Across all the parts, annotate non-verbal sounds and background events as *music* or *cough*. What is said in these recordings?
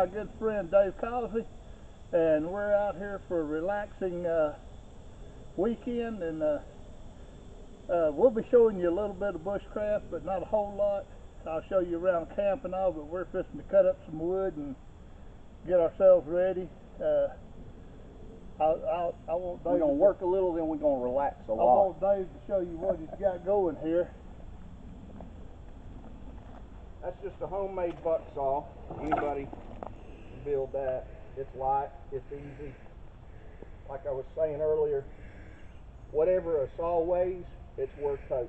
my good friend Dave Cosby, and we're out here for a relaxing uh, weekend, and uh, uh, we'll be showing you a little bit of bushcraft, but not a whole lot. I'll show you around camp and all, but we're fixing to cut up some wood and get ourselves ready. Uh, I, I, I want Dave We're gonna work a little, then we're gonna relax a I lot. I want Dave to show you what he's got going here. That's just a homemade buck saw. Anybody can build that. It's light, it's easy. Like I was saying earlier, whatever a saw weighs, it's worth toting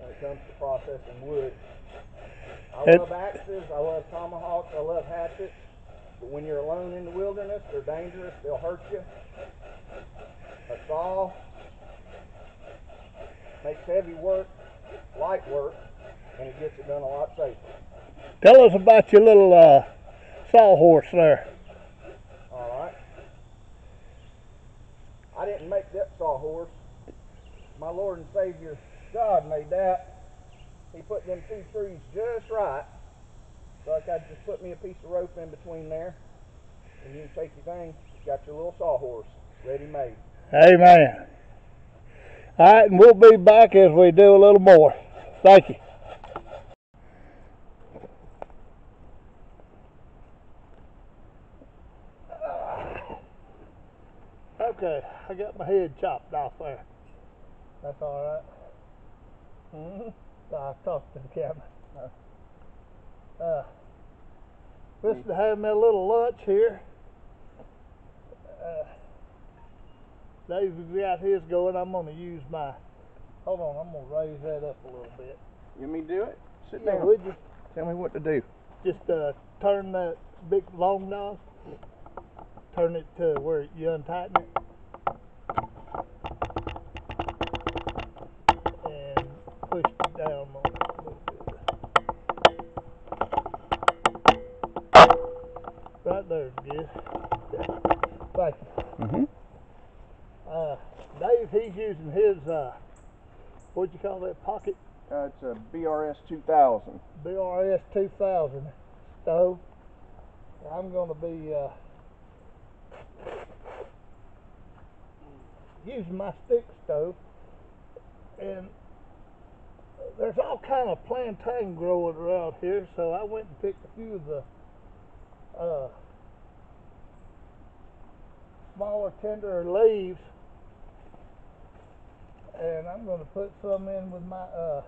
when it comes to processing wood. I It- love axes, I love tomahawks, I love hatchets, but when you're alone in the wilderness, they're dangerous, they'll hurt you. A saw makes heavy work light work, and it gets it done a lot safer. Tell us about your little uh, sawhorse there. All right. I didn't make that sawhorse. My Lord and Savior God made that. He put them two trees just right. So I could just put me a piece of rope in between there, and you can take your thing. You got your little sawhorse ready made. Amen. All right, and we'll be back as we do a little more. Thank you. Okay, I got my head chopped off there. That's all right. Mm-hmm. I talked to the camera. Uh, this to have me a little lunch here. Uh, Dave's got his going. I'm going to use my. Hold on, I'm going to raise that up a little bit. You want me to do it? Sit Yeah, down. would you Tell me what to do. just uh, turn that big long knob, turn it to where you untighten it, and push it down on it a little bit. Right there, good. Thank you. Mm-hmm. Uh, Dave, he's using his uh, what'd you call that pocket Uh, it's a BRS 2000. BRS 2000 stove. I'm going to be uh, using my stick stove, and there's all kind of plantain growing around here, so I went and picked a few of the uh, smaller, tender leaves, and I'm going to put some in with my uh,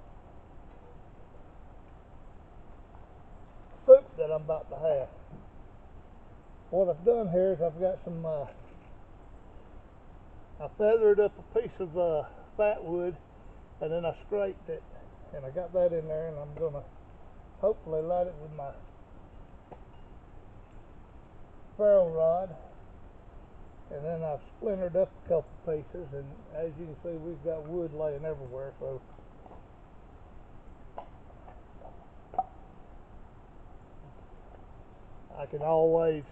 soup that I'm about to have. What I've done here is I've got some, uh, I feathered up a piece of uh, fat wood and then I scraped it and I got that in there and I'm going to hopefully light it with my ferro rod and then I've splintered up a couple pieces and as you can see we've got wood laying everywhere so I can always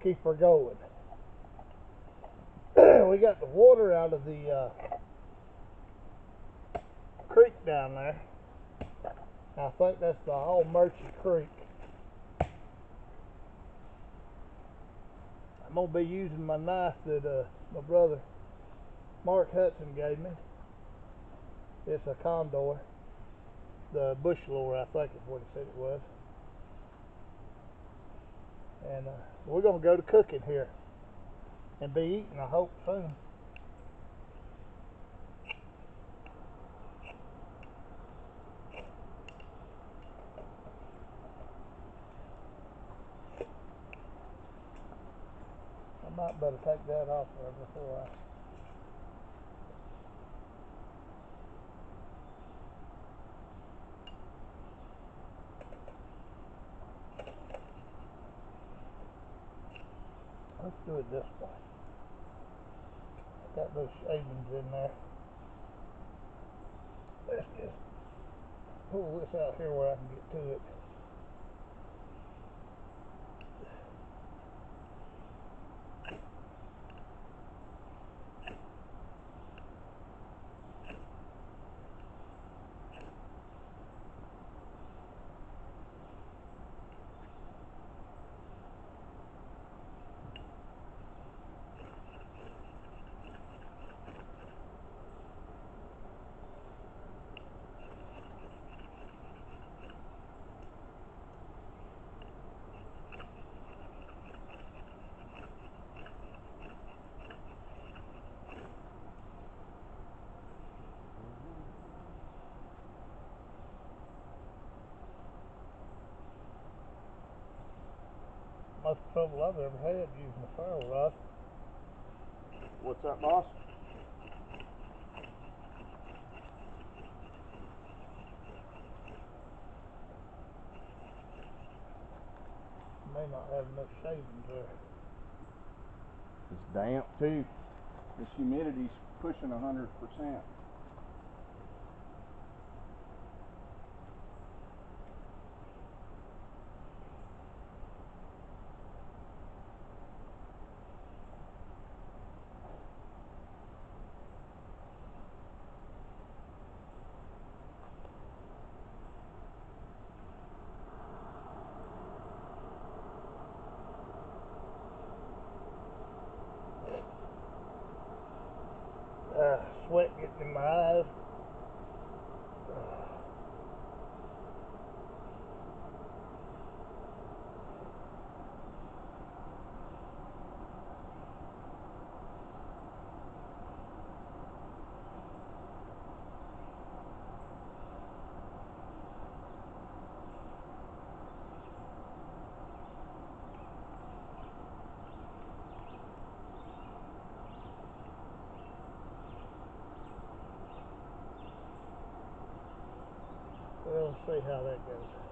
keep her going. *clears throat* we got the water out of the uh, creek down there. I think that's the All Mercy Creek. I'm gonna be using my knife that uh, my brother Mark Hudson gave me. It's a condor, the bush lure, I think is what he said it was and uh, we're gonna go to cooking here and be eating. I hope soon. I might better take that off there before I. Let's do it this way. I got those shavings in there. Let's just pull this out here where I can get to it. most trouble I've ever had using a ferro rod. What's that, boss? May not have enough shavings there. It's damp too. This humidity's pushing 100%. Well, see how that goes.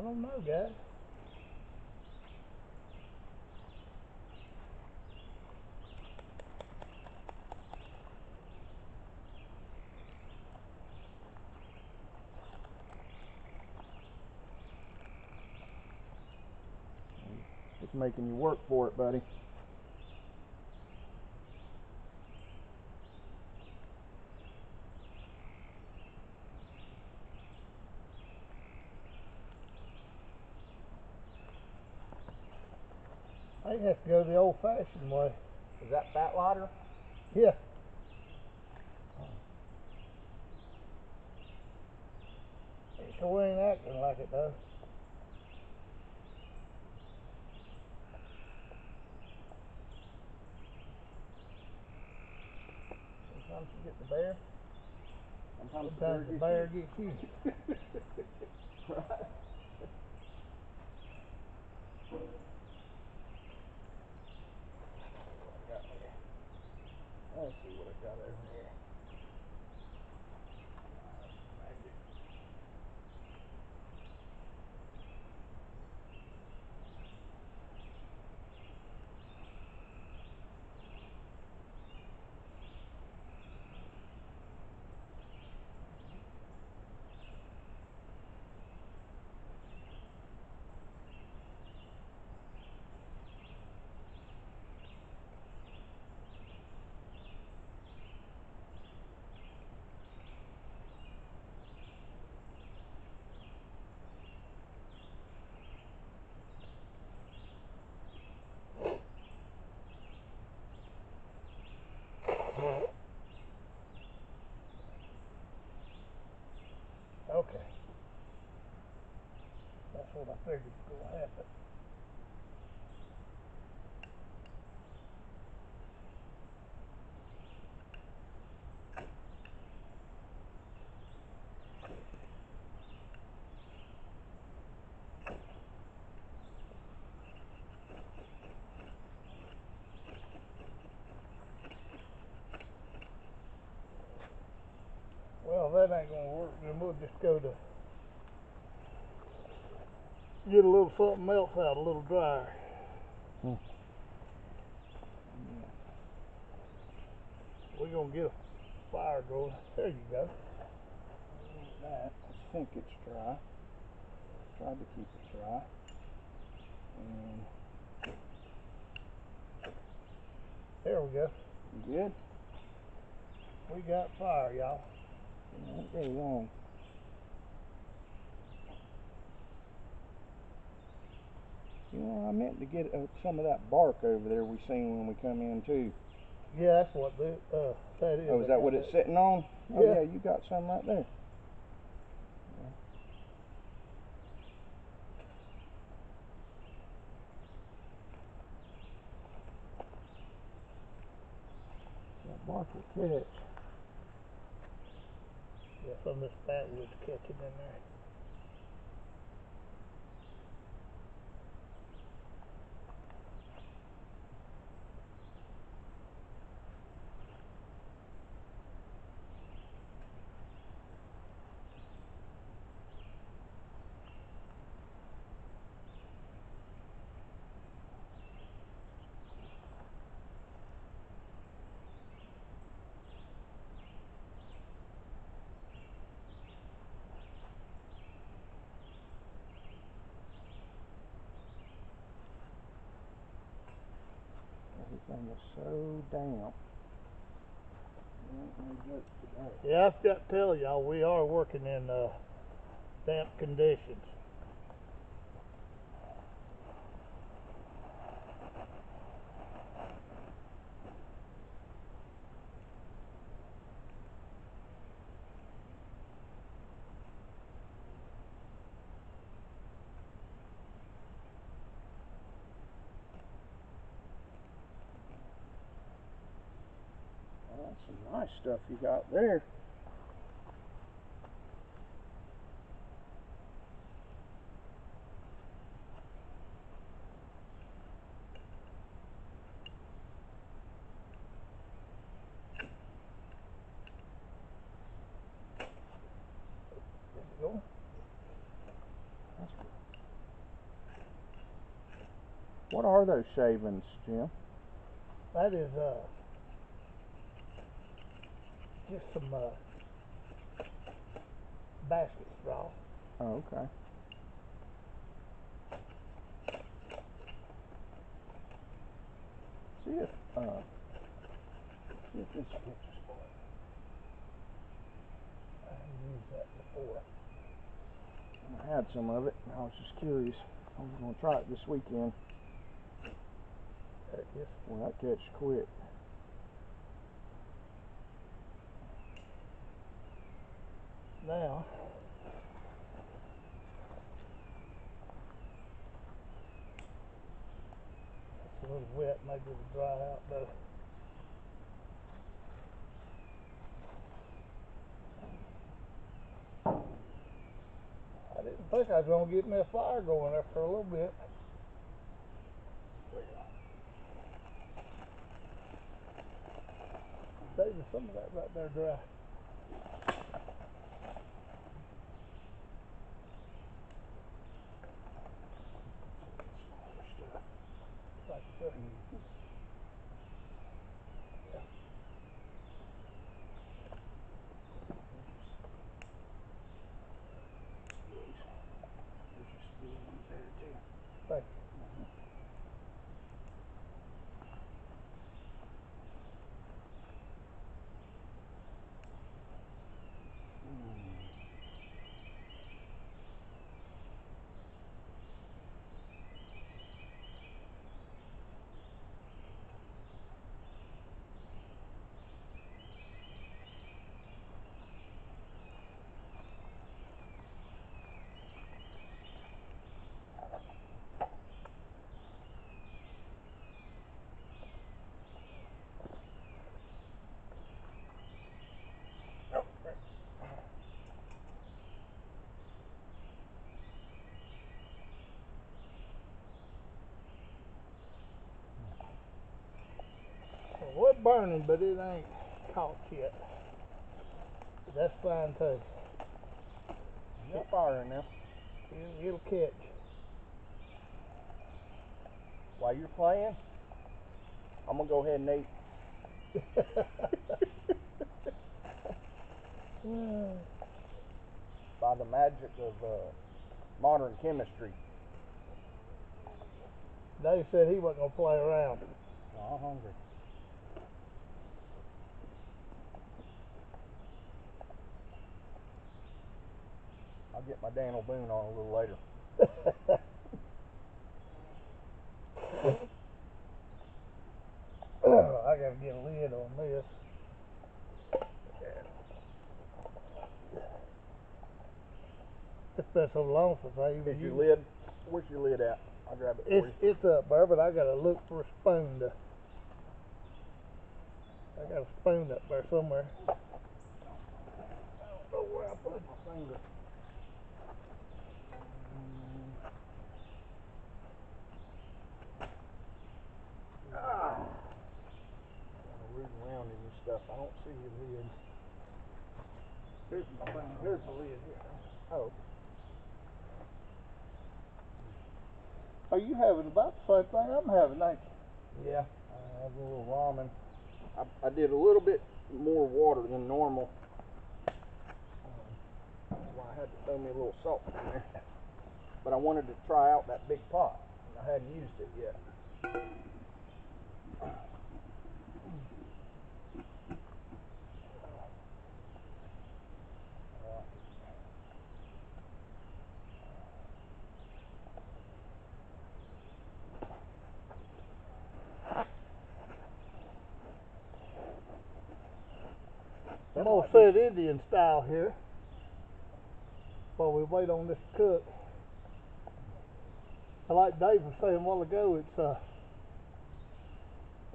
I don't know, guys. It's making you work for it, buddy. I have to go the old-fashioned way. Is that fatwood? Yeah. It sure ain't acting like it though. Sometimes you get the bear, Sometimes, sometimes the bear gets you. right. *laughs* *laughs* Let's see what I got over here. Okay. That's what I figured was gonna happen. Well, that ain't gonna work, then we'll just go to get a little something else out, a little drier. Hmm. We're gonna get a fire going. There you go. That, I think it's dry. Tried to keep it dry. And There we go. good. We got fire, y'all. It won't very long. You know, I meant to get uh, some of that bark over there we seen when we come in too. Yeah, that's what the, uh, that is. Oh, is that what it's sitting on? Oh Yeah. yeah, you got some right there. That bark will catch. Yeah, some of this fatwood's catching in there. Everything is so damp. Yeah, I've got to tell y'all, we are working in, uh, damp conditions. Well, that's some nice stuff you got there. What are those shavings, Jim? That is, uh, just some, uh, basket straw. Oh, okay. See if, uh, see if this catches fire. I used that before. I had some of it. I was just curious. I was going to try it this weekend. Is. Well, that catch quick. Now, it's a little wet, maybe it'll dry out better. I didn't think I was gonna get me a fire going there for a little bit. David, some of that right there dry. Right there. Thank you. Burning, but it ain't caught yet. That's fine too. Got fire in there. It'll, it'll catch. While you're playing, I'm gonna go ahead and eat. *laughs* By the magic of uh, modern chemistry. Dave said he wasn't gonna play around. Oh, I'm hungry. Get my Daniel Boone on a little later. *laughs* Oh, I gotta get a lid on this. It's been so long since I even Is your used lid? Where's your lid at? I'll grab it for It's you. it's up there, but I gotta look for a spoon to. I got a spoon up there somewhere. I don't know where I put my finger. Ah. I'm rooting around in this stuff. I don't see your lid. Here's my spoon. Here's the lid here. Oh, Are you having about the same thing I'm having, ain't you? yeah. I have a little ramen. I, I did a little bit more water than normal. Um, That's why I had to throw me a little salt in there. But I wanted to try out that big pot. and I hadn't used it yet. I'm gonna set Indian style here while we wait on this cook. And like Dave was saying a while ago, it's uh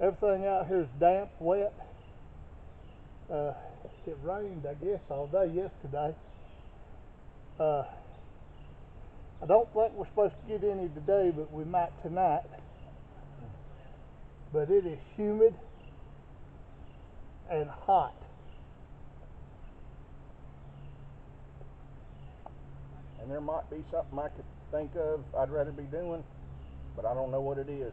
everything out here is damp, wet. Uh, it rained, I guess, all day yesterday. Uh, I don't think we're supposed to get any today, but we might tonight. But it is humid and hot. And there might be something I could think of I'd rather be doing, but I don't know what it is.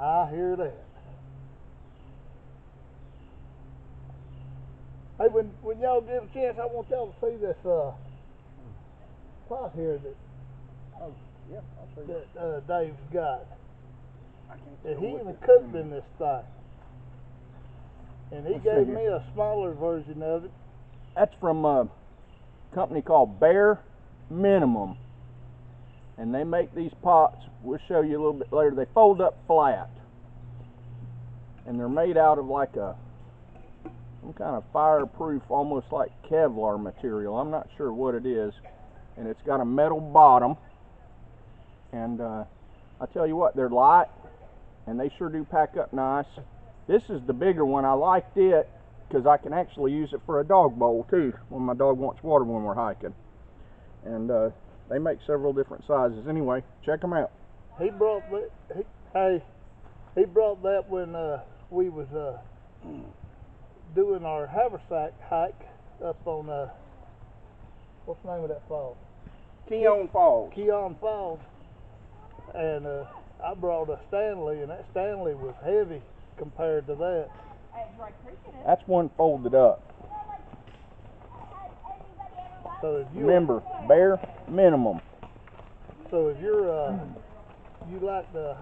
I hear that. Hey, when when y'all get a chance, I want y'all to see this uh pot here that Oh, yeah, I'll show you. that uh, Dave's got. I can't And he even cooked in this thing. And he Let's gave me a smaller version of it. That's from a company called Bear Minimum. And they make these pots. We'll show you a little bit later. They fold up flat, and they're made out of like a some kind of fireproof, almost like Kevlar material. I'm not sure what it is, and it's got a metal bottom. And uh, I tell you what, they're light, and they sure do pack up nice. This is the bigger one. I liked it because I can actually use it for a dog bowl too when my dog wants water when we're hiking. And uh, they make several different sizes. Anyway, check them out. He brought that. He, hey, he brought that when uh, we was uh, doing our haversack hike up on uh, what's the name of that falls? Keown Falls. Keown Falls, and uh, I brought a Stanley, and that Stanley was heavy compared to that. That's one folded up. So if you Remember, bare minimum. so if you're uh, you like to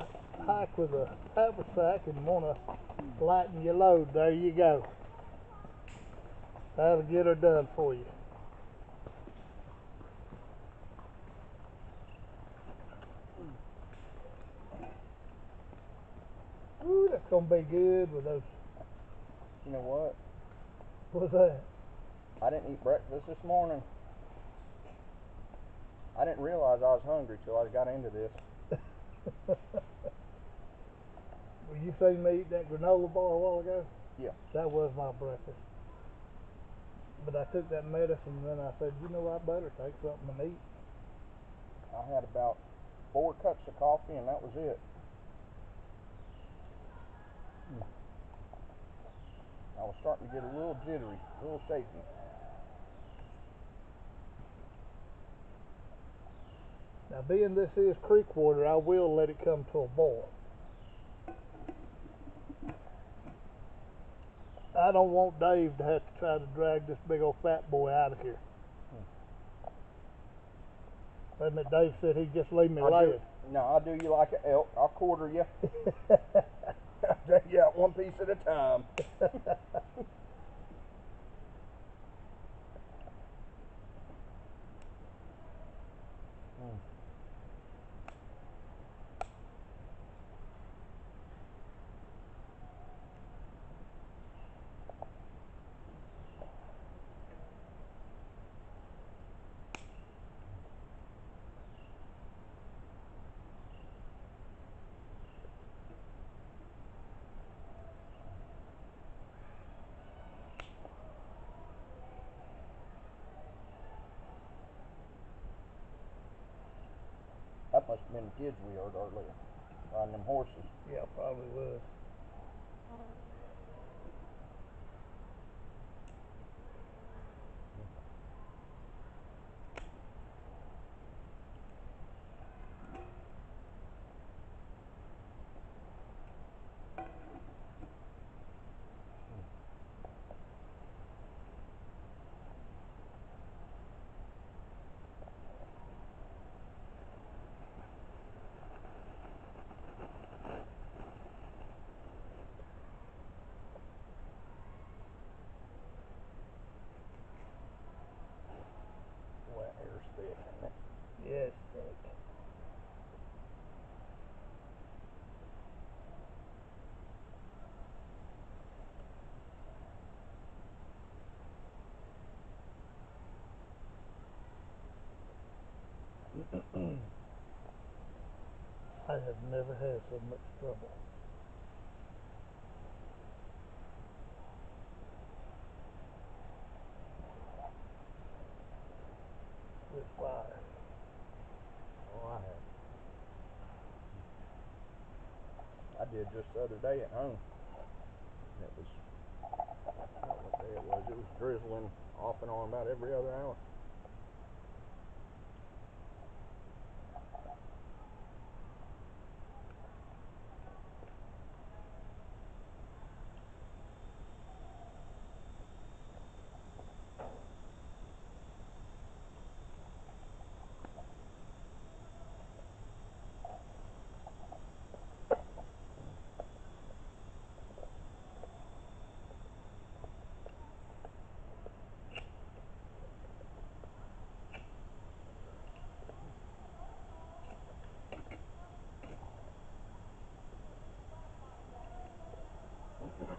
hike with a haversack and want to lighten your load, there you go. That'll get her done for you. Ooh, that's gonna be good with those. You know what? What's that? I didn't eat breakfast this morning. I didn't realize I was hungry till I got into this. *laughs* Well, you seen me eat that granola bar a while ago? Yeah. That was my breakfast. But I took that medicine and then I said, you know, I better take something and eat. I had about four cups of coffee and that was it. I was starting to get a little jittery, a little shaky. Now, being this is creek water, I will let it come to a boil. I don't want Dave to have to try to drag this big old fat boy out of here. Wasn't it Dave said he'd just leave me laying? no, I'll do you like an elk. I'll quarter you. *laughs* *laughs* I'll drag you out one piece at a time. *laughs* That been the kids we heard earlier, riding them horses. yeah, probably was. Boy, that hair's thick, isn't it? Yes, Dick. Mm-hmm. I have never had so much trouble. With fire. Oh, I have. I did just the other day at home. It was, I don't know what day it was. It was drizzling off and on about every other hour.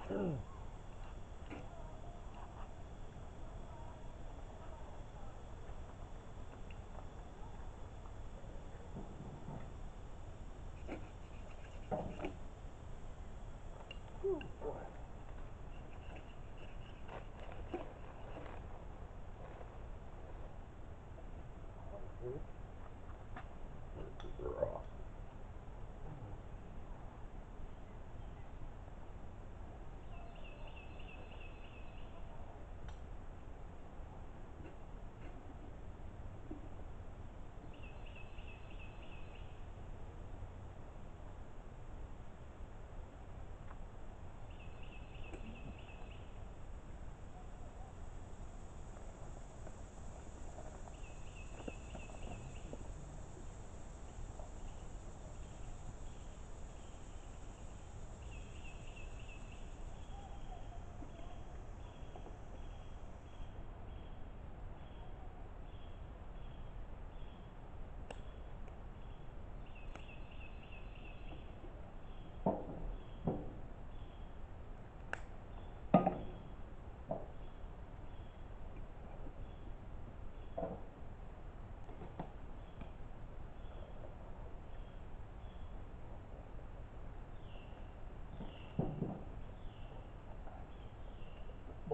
Ugh.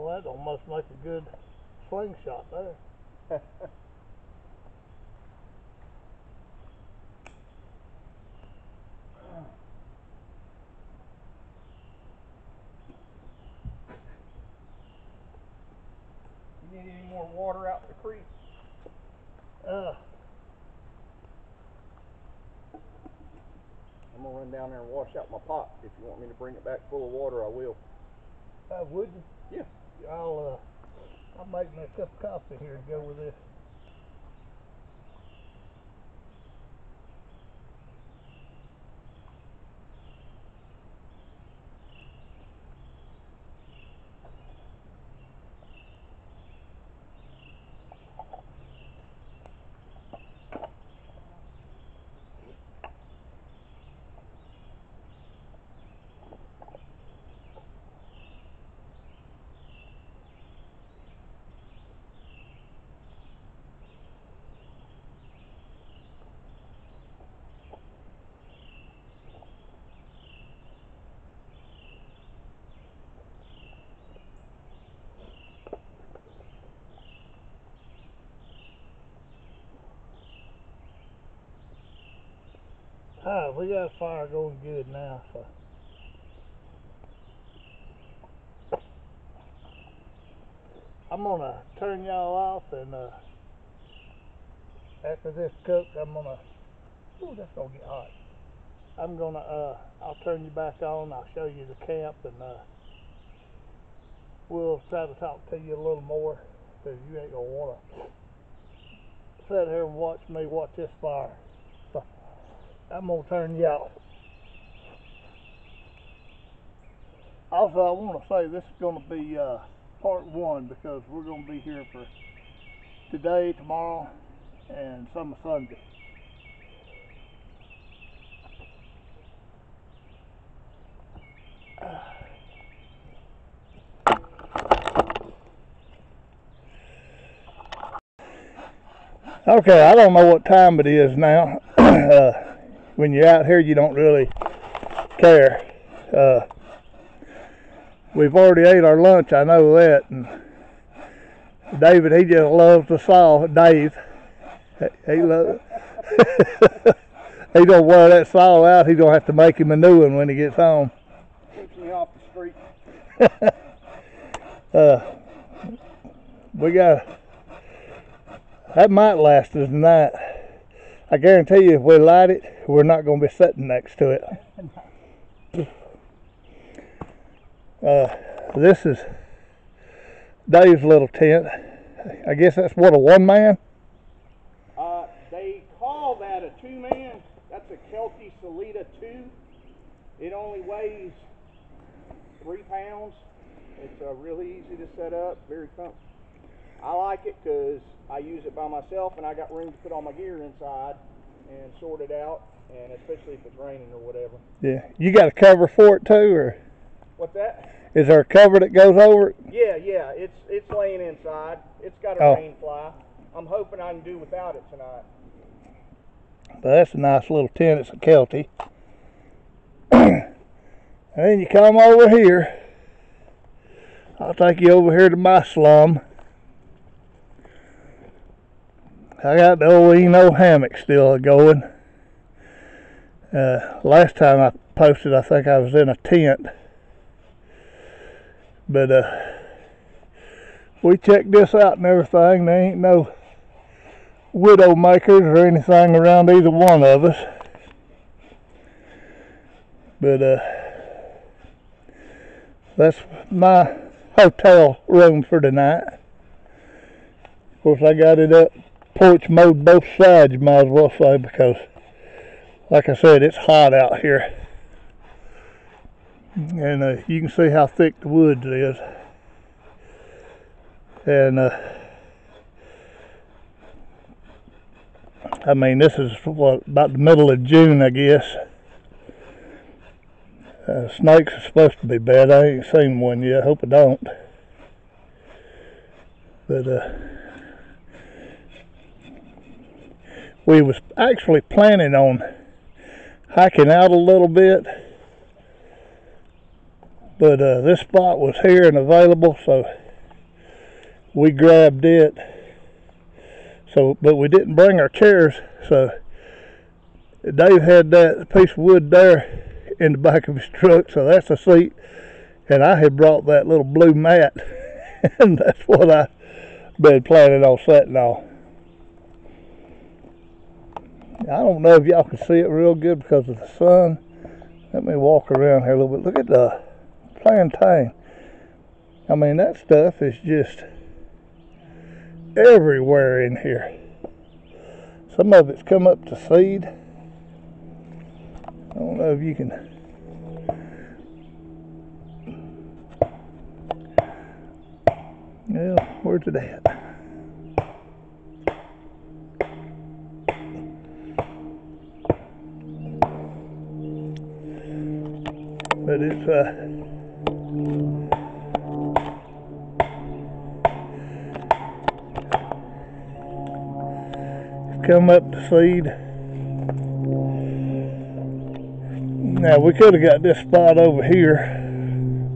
Boy, that almost makes a good slingshot there. You need any more water out in the creek? Uh, I'm gonna run down there and wash out my pot. If you want me to bring it back full of water, I will. uh, would you? Yeah. I'll, uh, I'll make a cup of coffee here to go with this. Ah, we got a fire going good now, so. I'm gonna turn y'all off and uh after this cooks I'm gonna ooh that's gonna get hot. I'm gonna uh I'll turn you back on, I'll show you the camp and uh we'll try to talk to you a little more because you ain't gonna wanna sit here and watch me watch this fire. I'm gonna turn you off. Also, I want to say this is going to be uh, part one because we're going to be here for today, tomorrow, and some Sunday. *sighs* Okay, I don't know what time it is now. *clears throat* uh, when you're out here, you don't really care. Uh, we've already ate our lunch, I know that. And David, he just loves the saw. Dave, he, he loves. *laughs* he don't wear that saw out. He's gonna have to make him a new one when he gets home. Keeps me off the street. *laughs* Uh, we got that might last us a night. I guarantee you, if we light it, we're not going to be sitting next to it. *laughs* Uh, this is Dave's little tent. I guess that's what a one man. Uh, they call that a two-man. That's a Kelty Salida two. It only weighs three pounds. It's uh, really easy to set up, very comfortable. I like it because I use it by myself and I got room to put all my gear inside and sort it out, and especially if it's raining or whatever. Yeah, you got a cover for it too, or What's that? Is there a cover that goes over it? Yeah, yeah, it's it's laying inside. It's got a Oh. rain fly. I'm hoping I can do without it tonight. But that's a nice little tent. It's a Kelty. *clears throat* and then you come over here. I'll take you over here to my slum. I got the old Eno hammock still going. Uh, last time I posted, I think I was in a tent. But uh, we checked this out and everything. There ain't no widow makers or anything around either one of us. But uh, that's my hotel room for tonight. Of course, I got it up porch mowed both sides, you might as well say, because, like I said, it's hot out here. And uh, you can see how thick the woods is. And uh, I mean, this is what about the middle of June, I guess. Uh, snakes are supposed to be bad. I ain't seen one yet. I hope I don't. But uh, we was actually planning on hiking out a little bit, but uh, this spot was here and available, so we grabbed it. So, but we didn't bring our chairs. So, Dave had that piece of wood there in the back of his truck. So that's a seat, and I had brought that little blue mat, *laughs* and that's what I been planning on sitting on. I don't know if y'all can see it real good because of the sun. Let me walk around here a little bit. Look at the plantain. I mean, that stuff is just everywhere in here. Some of it's come up to seed. I don't know if you can. Well, where's it at? But it's uh come up to seed. Now we could have got this spot over here,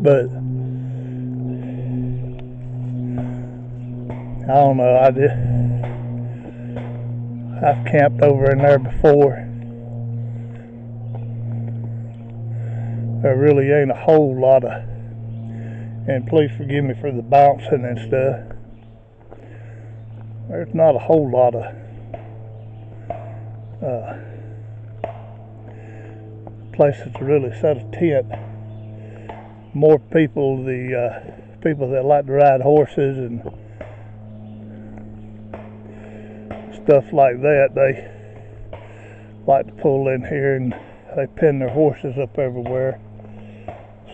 but I don't know. I just I've camped over in there before. There really ain't a whole lot of, and please forgive me for the bouncing and stuff. There's not a whole lot of uh, places to really set a tent. More people, the uh, people that like to ride horses and stuff like that, they like to pull in here and they pin their horses up everywhere.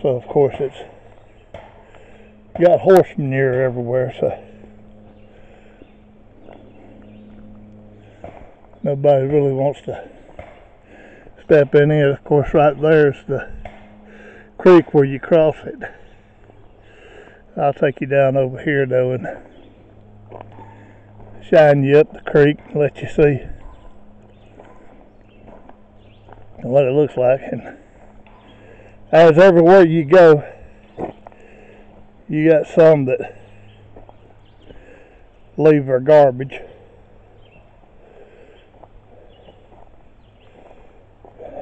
So of course it's got horse manure everywhere. So nobody really wants to step in it. Of course, right there's the creek where you cross it. I'll take you down over here though and shine you up the creek and let you see what it looks like. And as everywhere you go, you got some that leave their garbage.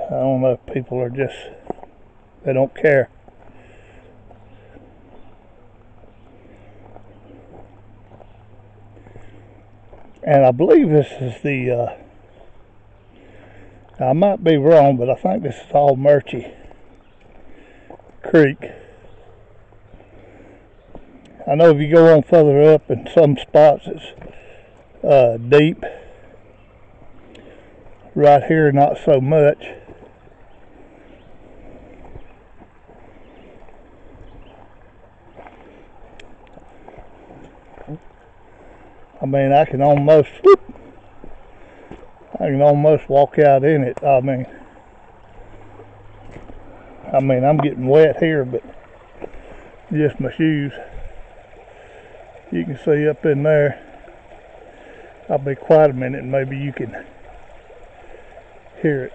I don't know if people are just, they don't care. And I believe this is the, uh, I might be wrong, but I think this is all Murchie Creek. I know if you go on further up in some spots it's uh, deep. Right here, not so much. I mean, I can almost, I can almost walk out in it. I mean, I mean, I'm getting wet here, but just my shoes. You can see up in there. I'll be quiet a minute and maybe you can hear it.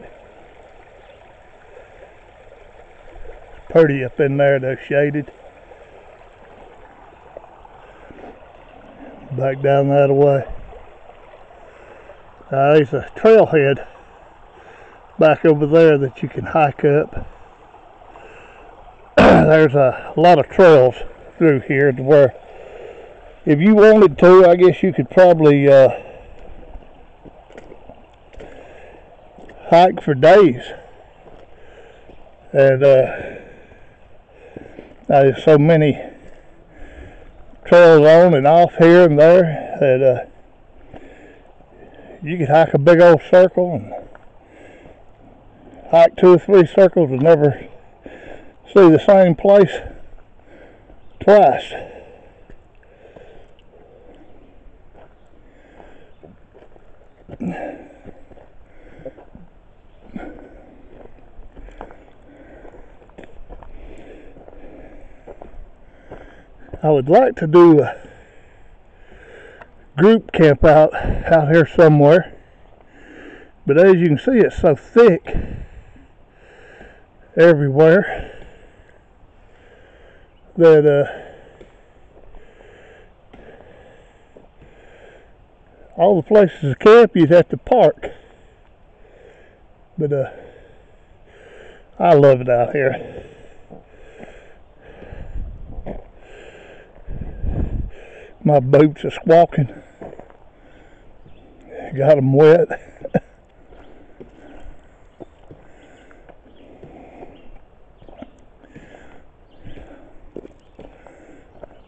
It's pretty up in there though, shaded. Back down that way. Uh, there's a trailhead back over there that you can hike up. *clears throat* there's a lot of trails through here to where if you wanted to, I guess you could probably uh, hike for days. And uh, there's so many trails on and off here and there that uh, you could hike a big old circle and hike two or three circles and never see the same place twice. I would like to do a group camp out out here somewhere. But as you can see, it's so thick everywhere that uh, all the places to camp you'd have to park. But uh, I love it out here. My boots are squawking. Got them wet. *laughs*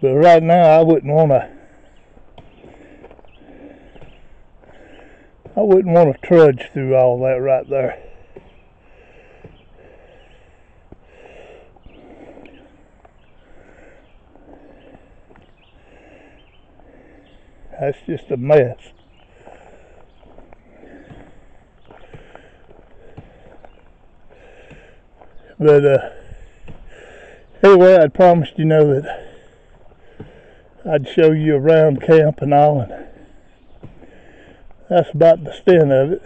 but right now I wouldn't want to I wouldn't want to trudge through all that right there. That's just a mess. But uh, anyway, I promised you know that I'd show you around camp and all, and that's about the extent of it.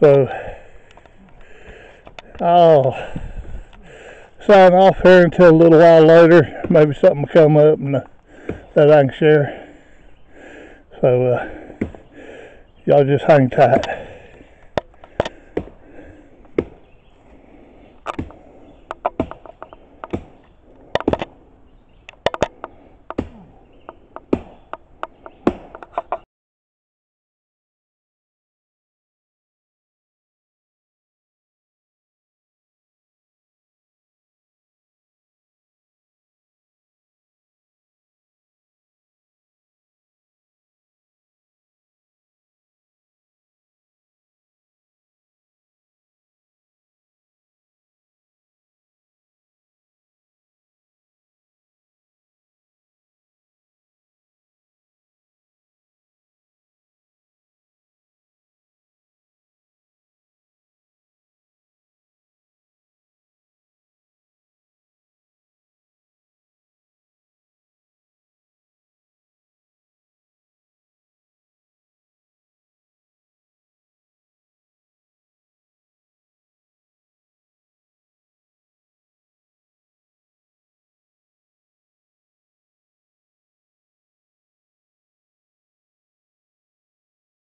So I'll sign off here until a little while later. Maybe something will come up and uh, that I can share. So uh, y'all just hang tight.